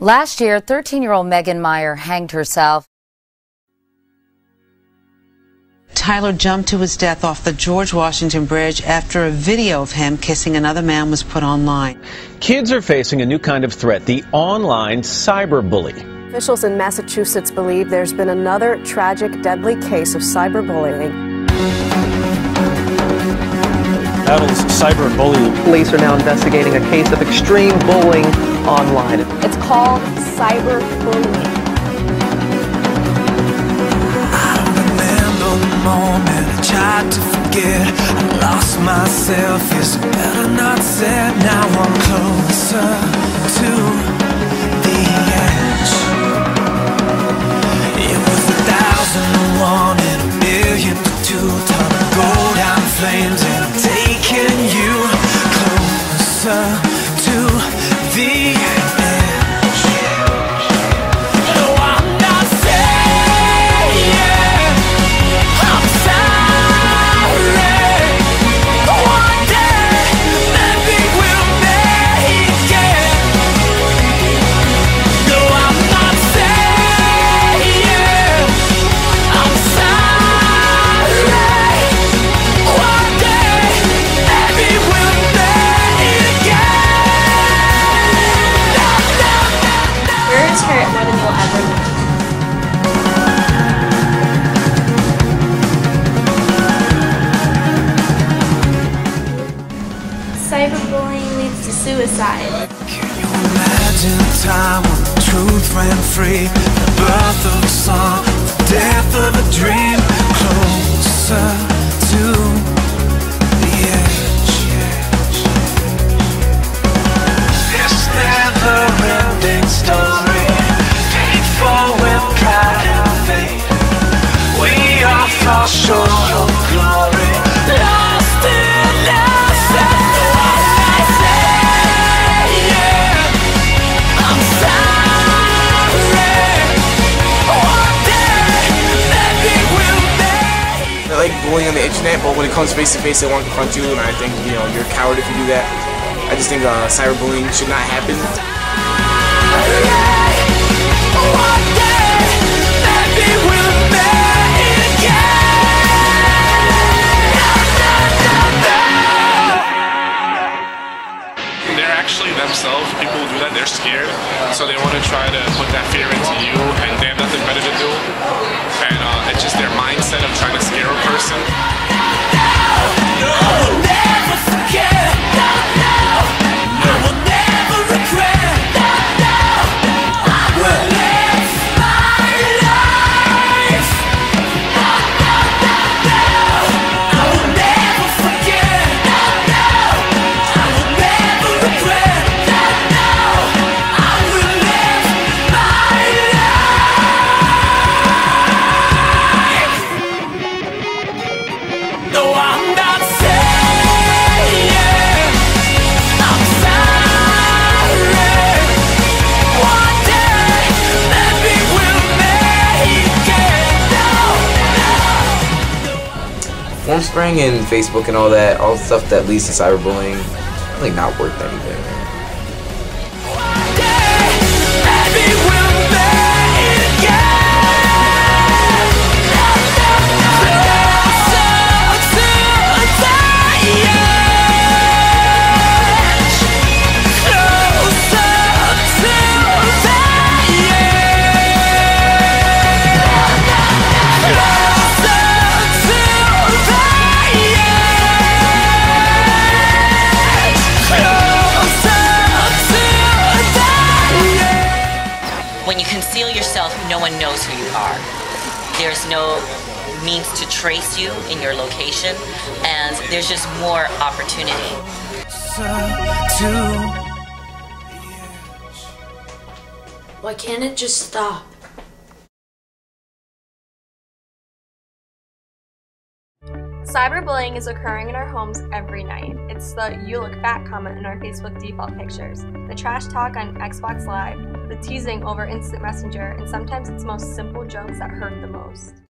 Last year, 13 year old Megan Meier hanged herself. Tyler jumped to his death off the George Washington Bridge after a video of him kissing another man was put online. Kids are facing a new kind of threat the online cyberbully. Officials in Massachusetts believe there's been another tragic, deadly case of cyberbullying. Battles cyberbullying. Police are now investigating a case of extreme bullying online. It's called cyberbullying. Moment I tried to forget. I lost myself, is better not said Now I'm closer to the edge. It was a thousand to one and a million to two Time to go down flames suicide. Can you imagine time when the truth ran free? The birth of a song, the death of a dream. Closer comes face to face, they want to confront you, and I think you know you're a coward if you do that. I just think uh, cyberbullying should not happen. Formspring and Facebook and all that, all stuff that leads to cyberbullying, really not worth anything. Trace you in your location, and there's just more opportunity. Why can't it just stop? Cyberbullying is occurring in our homes every night. It's the you look fat comment in our Facebook default pictures, the trash talk on Xbox Live, the teasing over instant messenger, and sometimes it's most simple jokes that hurt the most.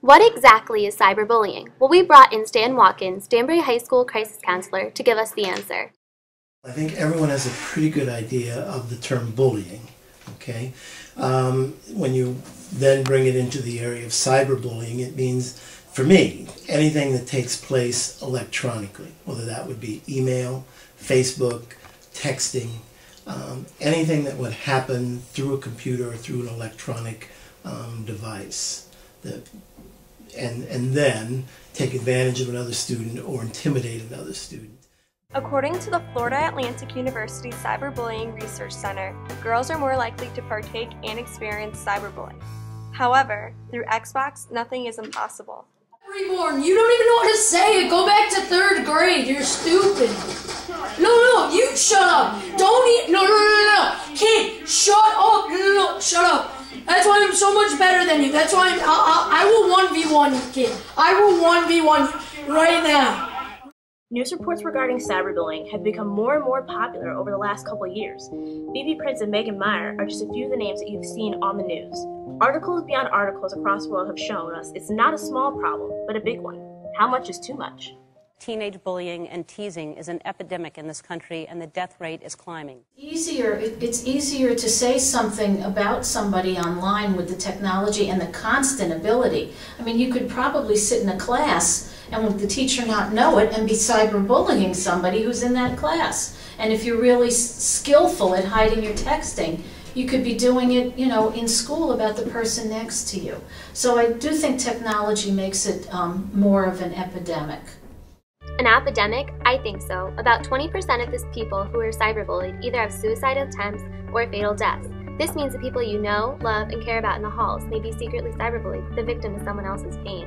What exactly is cyberbullying? Well, we brought in Stan Watkins, Danbury High School crisis counselor, to give us the answer. I think everyone has a pretty good idea of the term bullying. Okay, um, when you then bring it into the area of cyberbullying, it means, for me, anything that takes place electronically, whether that would be email, Facebook, texting, um, anything that would happen through a computer or through an electronic um, device, that, and and then take advantage of another student or intimidate another student. According to the Florida Atlantic University Cyberbullying Research Center, girls are more likely to partake and experience cyberbullying. However, through Xbox, nothing is impossible. Reborn, you don't even know how to say it. Go back to third grade. You're stupid. No, no, you shut up. Don't eat. No, no, no, no, no. Kid, shut up. No, no, no, shut up. That's why I'm so much better than you. That's why I'm, I'll, I'll, I will 1v1 you, kid. I will 1v1 right now. News reports regarding cyberbullying have become more and more popular over the last couple years. Phoebe Prince and Megan Meier are just a few of the names that you've seen on the news. Articles beyond articles across the world have shown us it's not a small problem, but a big one. How much is too much? Teenage bullying and teasing is an epidemic in this country, and the death rate is climbing. Easier, it's easier to say something about somebody online with the technology and the constant ability. I mean, you could probably sit in a class and with the teacher not know it and be cyberbullying somebody who's in that class. And if you're really skillful at hiding your texting, you could be doing it, you know, in school about the person next to you. So I do think technology makes it um, more of an epidemic. An epidemic? I think so. About 20% of the people who are cyberbullied either have suicide attempts or fatal deaths. This means the people you know, love, and care about in the halls may be secretly cyberbullied, the victim of someone else's pain.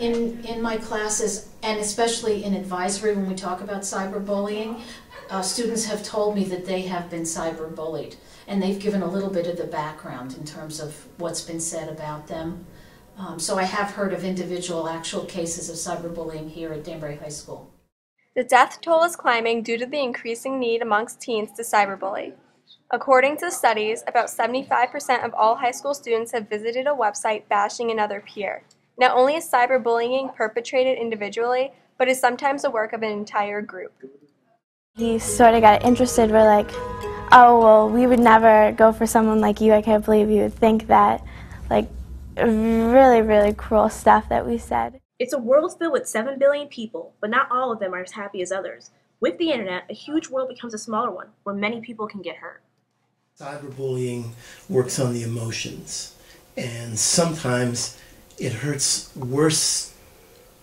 In, in my classes, and especially in advisory when we talk about cyberbullying, uh, students have told me that they have been cyberbullied. And they've given a little bit of the background in terms of what's been said about them. Um, so I have heard of individual actual cases of cyberbullying here at Danbury High School. The death toll is climbing due to the increasing need amongst teens to cyberbully. According to studies, about 75% of all high school students have visited a website bashing another peer. Not only is cyberbullying perpetrated individually, but is sometimes the work of an entire group. He sort of got interested. We're like, oh, well, we would never go for someone like you. I can't believe you would think that. Like, really, really cruel stuff that we said. It's a world filled with 7 billion people, but not all of them are as happy as others. With the internet, a huge world becomes a smaller one, where many people can get hurt. Cyberbullying works on the emotions, and sometimes it hurts worse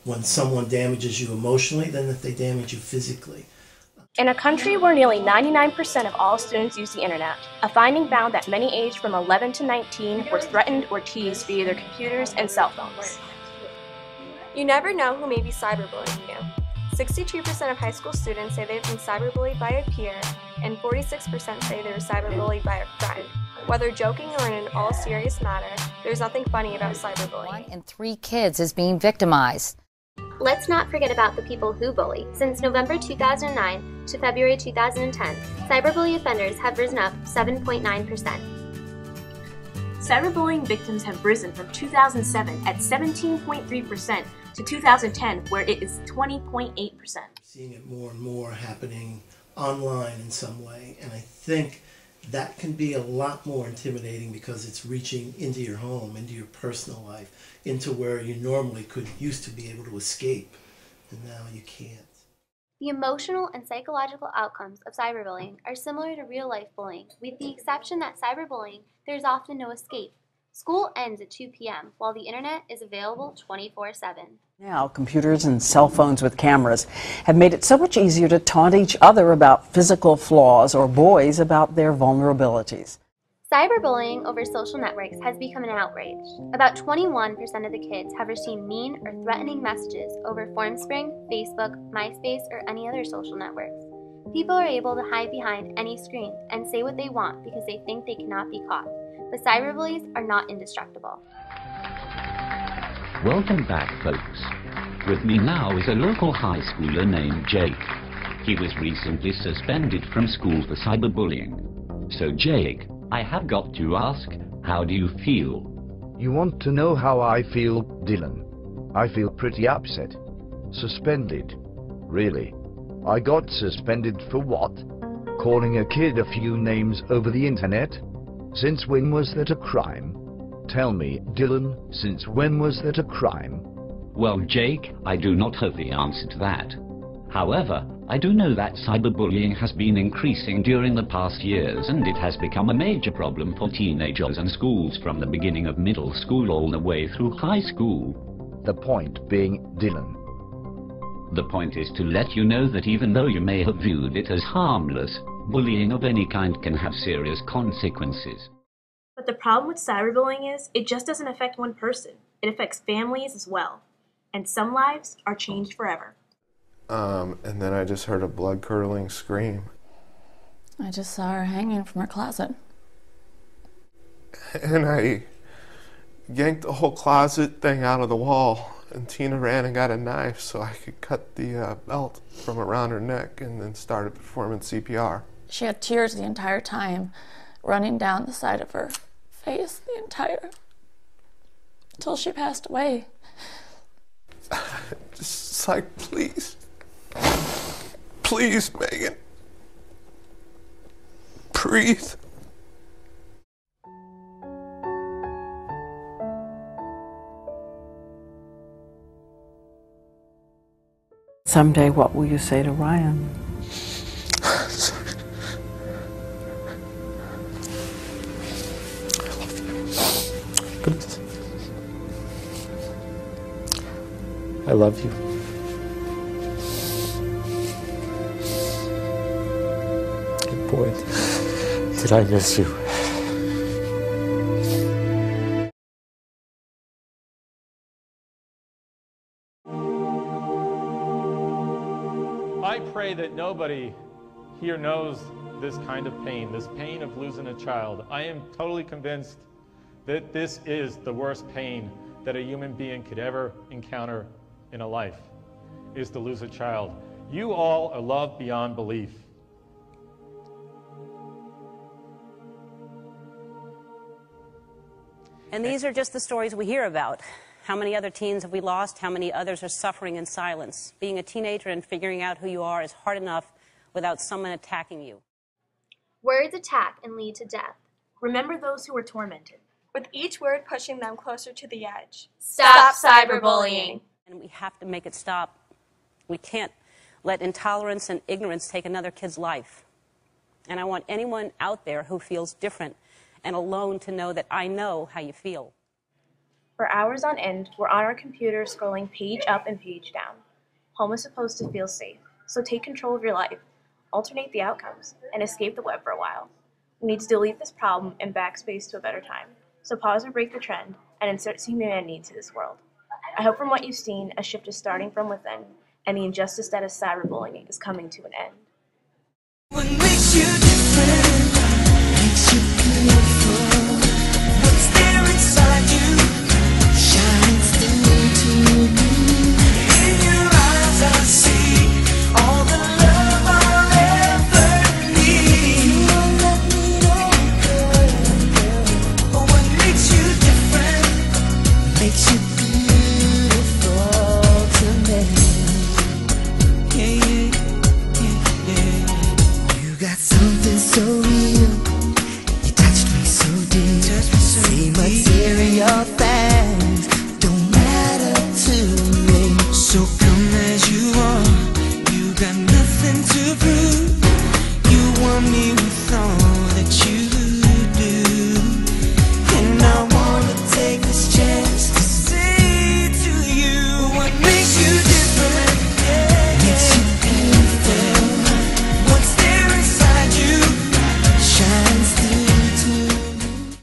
when someone damages you emotionally than if they damage you physically. In a country where nearly 99% of all students use the internet, a finding found that many aged from 11 to 19 were threatened or teased via their computers and cell phones. You never know who may be cyberbullying you. 62% of high school students say they've been cyberbullied by a peer, and 46% say they were cyberbullied by a friend. Whether joking or in an all serious matter, there's nothing funny about cyberbullying. One in three kids is being victimized. Let's not forget about the people who bully. Since November 2009 to February 2010, cyberbully offenders have risen up 7.9%. Cyberbullying victims have risen from 2007 at 17.3% to 2010, where it is 20.8%. Seeing it more and more happening online in some way, and I think that can be a lot more intimidating because it's reaching into your home, into your personal life, into where you normally could used to be able to escape, and now you can't. The emotional and psychological outcomes of cyberbullying are similar to real life bullying, with the exception that cyberbullying, there's often no escape. School ends at 2 p.m., while the internet is available 24 7. Now, computers and cell phones with cameras have made it so much easier to taunt each other about physical flaws or boys about their vulnerabilities. Cyberbullying over social networks has become an outrage. About 21% of the kids have received mean or threatening messages over Formspring, Facebook, MySpace, or any other social networks. People are able to hide behind any screen and say what they want because they think they cannot be caught. But cyberbullies are not indestructible. Welcome back, folks. With me now is a local high schooler named Jake. He was recently suspended from school for cyberbullying. So, Jake, I have got to ask, how do you feel? You want to know how I feel, Dylan? I feel pretty upset. Suspended. Really. I got suspended for what? Calling a kid a few names over the internet? Since when was that a crime? Tell me, Dylan, since when was that a crime? Well, Jake, I do not have the answer to that. However, I do know that cyberbullying has been increasing during the past years and it has become a major problem for teenagers and schools from the beginning of middle school all the way through high school. The point being, Dylan. The point is to let you know that even though you may have viewed it as harmless, bullying of any kind can have serious consequences. But the problem with cyberbullying is it just doesn't affect one person. It affects families as well. And some lives are changed forever. Um, and then I just heard a blood curdling scream. I just saw her hanging from her closet. And I yanked the whole closet thing out of the wall. And Tina ran and got a knife so I could cut the uh, belt from around her neck and then started performing CPR. She had tears the entire time running down the side of her face the entire until she passed away. Just like, please. Please, Megan. Breathe. Someday, what will you say to Ryan? I love you. Good boy. Did I miss you? I pray that nobody here knows this kind of pain, this pain of losing a child. I am totally convinced that this is the worst pain that a human being could ever encounter in a life, is to lose a child. You all are loved beyond belief. And these are just the stories we hear about. How many other teens have we lost? How many others are suffering in silence? Being a teenager and figuring out who you are is hard enough without someone attacking you. Words attack and lead to death. Remember those who were tormented. With each word pushing them closer to the edge. Stop cyberbullying. And we have to make it stop. We can't let intolerance and ignorance take another kid's life. And I want anyone out there who feels different and alone to know that I know how you feel. For hours on end, we're on our computer scrolling page up and page down. Home is supposed to feel safe, so take control of your life, alternate the outcomes, and escape the web for a while. We need to delete this problem and backspace to a better time. So pause or break the trend and insert humanity into this world. I hope from what you've seen, a shift is starting from within, and the injustice that is cyberbullying is coming to an end.